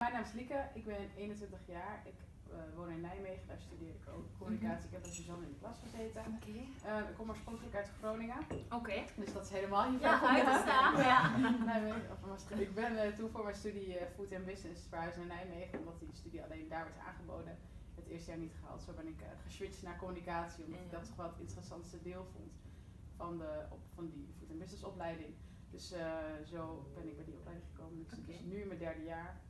Mijn naam is Lieke, ik ben 21 jaar. Ik uh, woon in Nijmegen, daar studeer ik ook communicatie. Ik heb bij Suzanne in de klas gezeten. Okay. Uh, ik kom oorspronkelijk uit Groningen. Oké. Okay. Dus dat is helemaal niet Ja, uit te staan. Ja. Nijmegen, of ik ben uh, toen voor mijn studie Food and Business verhuisd naar Nijmegen, omdat die studie alleen daar werd aangeboden. Het eerste jaar niet gehaald. Zo ben ik geswitcht naar communicatie, omdat ik dat toch wel het interessantste deel vond van, de, op, van die Food and Business opleiding. Dus zo ben ik bij die opleiding gekomen. Okay. dus nu in mijn derde jaar.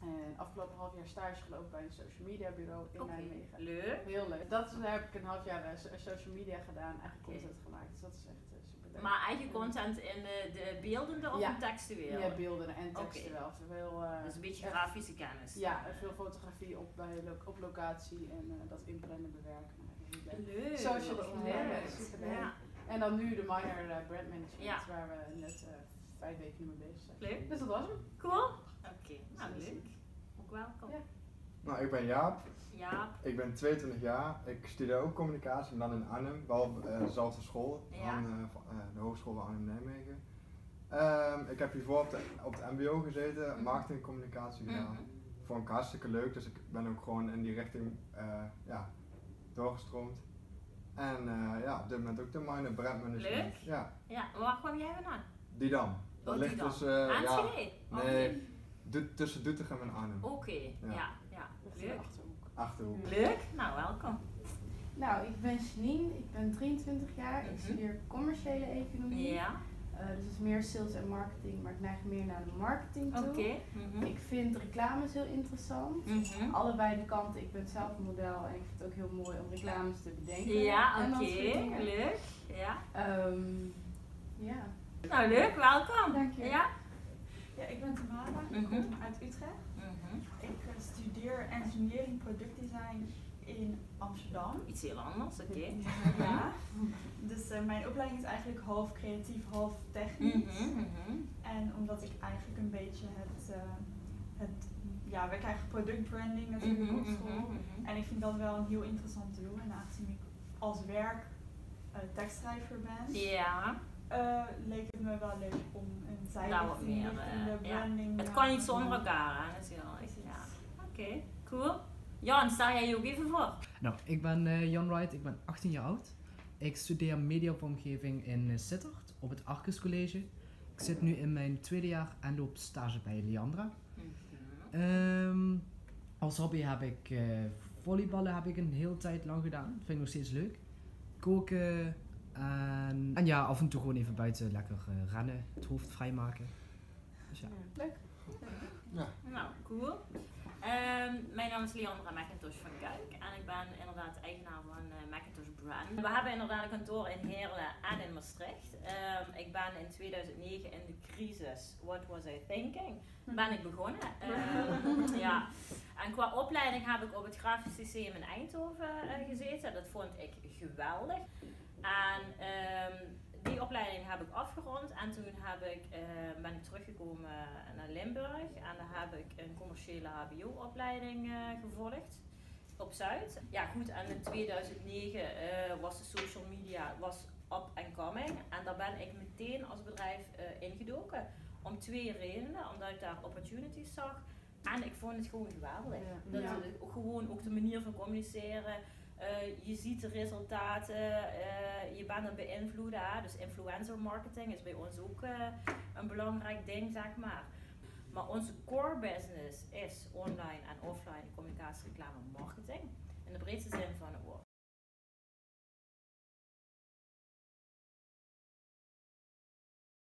En afgelopen half jaar stage gelopen bij een social media bureau in okay. Nijmegen. Leuk. Heel leuk. Dat heb ik een half jaar uh, social media gedaan, eigen content gemaakt. Dus dat is echt uh, super leuk. Maar eigen content in de, de beeldende of ja. een textueel? Ja, beeldende en textueel. Okay. Veel, uh, dus een beetje grafische kennis. Ja, veel fotografie op, bij, op locatie en dat inplannen bewerken. Leuk. leuk. Social leuk. Super leuk. Ja. En dan nu de minor brand management, ja. waar we net vijf weken mee bezig zijn. Leuk. Dus dat was hem. Cool. Oké, okay. nou leuk. Ook welkom. Ja. Nou, ik ben Jaap. Jaap. Ik ben 22 jaar. Ik studeer ook communicatie, maar dan in Arnhem. Wel op uh, dezelfde school, ja. aan uh, de Hogeschool van Arnhem-Nijmegen. Um, ik heb hiervoor op, de, op het mbo gezeten, Mhm. marketing en communicatie gedaan. Mm -hmm. Vond ik hartstikke leuk, dus ik ben ook gewoon in die richting uh, ja, doorgestroomd. En ja, op dit moment ook de minor brand management. Leuk. Ja. ja, waar kwam jij vandaan? Didam. Dat oh, ligt Didam. dus, ja? Nee, du tussen Doetinchem en Arnhem. Oké, okay. ja. ja, ja. Leuk. Achterhoek. Leuk, nou welkom. Nou, ik ben Janine, ik ben 23 jaar, ik studeer commerciële economie. Ja. Uh, dus het is meer sales en marketing, maar ik neig meer naar de marketing toe. Oké. Okay. Mm -hmm. Ik vind reclames heel interessant. Mm -hmm. Allebei de kanten. Ik ben zelf een model en ik vind het ook heel mooi om reclames te bedenken. Ja, oké. Okay. Leuk. Ja. Um, ja. Nou, leuk. Welkom. Dank je. Ja. Ja, ik ben Tamara, ik -hmm. kom uit Utrecht. -hmm. Ik uh, studeer engineering productdesign in Amsterdam. Iets heel anders, oké. Okay. ja. Dus uh, mijn opleiding is eigenlijk half creatief, half technisch. Mm -hmm. En omdat ik eigenlijk een beetje het, uh, het ja, we krijgen productbranding natuurlijk Mhm, op school. En ik vind dat wel een heel interessant te doen. En aangezien ik als werk uh, tekstschrijver ben, ja. Uh, leek het me wel leuk om een zijrichting meer, richting de ja. branding. Het kan niet zonder elkaar, hè, natuurlijk. Ja. Oké, okay, cool. Jan, sta jij je ook even voor? Nou, ik ben uh, Jan Wright, ik ben 18 jaar oud. Ik studeer mediavormgeving in Sittard op het Arcus College. Ik zit nu in mijn tweede jaar en loop stage bij Leandra. -hmm. um, als hobby heb ik uh, volleyballen heb ik een hele tijd lang gedaan. Dat vind ik nog steeds leuk. Koken, en, en, ja, af en toe gewoon even buiten lekker uh, rennen, het hoofd vrijmaken. Dus ja. Leuk. Ja. Nou, cool. Um, mijn naam is Leandra McIntosh van Kuik en ik ben inderdaad eigenaar van uh, Macintosh Brand. We hebben inderdaad een kantoor in Heerlen en in Maastricht. Um, ik ben in 2009 in de crisis, what was I thinking, ben ik begonnen. Um. En qua opleiding heb ik op het Grafisch Lyceum in Eindhoven uh, gezeten. Dat vond ik geweldig. En um, die opleiding heb ik afgerond en toen heb ik, uh, ben ik teruggekomen naar Limburg en daar heb ik een commerciële HBO-opleiding uh, gevolgd op Zuid. Ja goed, en in 2009 uh, was de social media was up and coming en daar ben ik meteen als bedrijf ingedoken. Om twee redenen, omdat ik daar opportunities zag en ik vond het gewoon geweldig. Ja. Dat, Ja. Gewoon ook de manier van communiceren. Uh, je ziet de resultaten, uh, je bent het beïnvloeden. Dus influencer marketing is bij ons ook uh, een belangrijk ding, zeg maar. Maar onze core business is online en offline communicatie, reclame, marketing.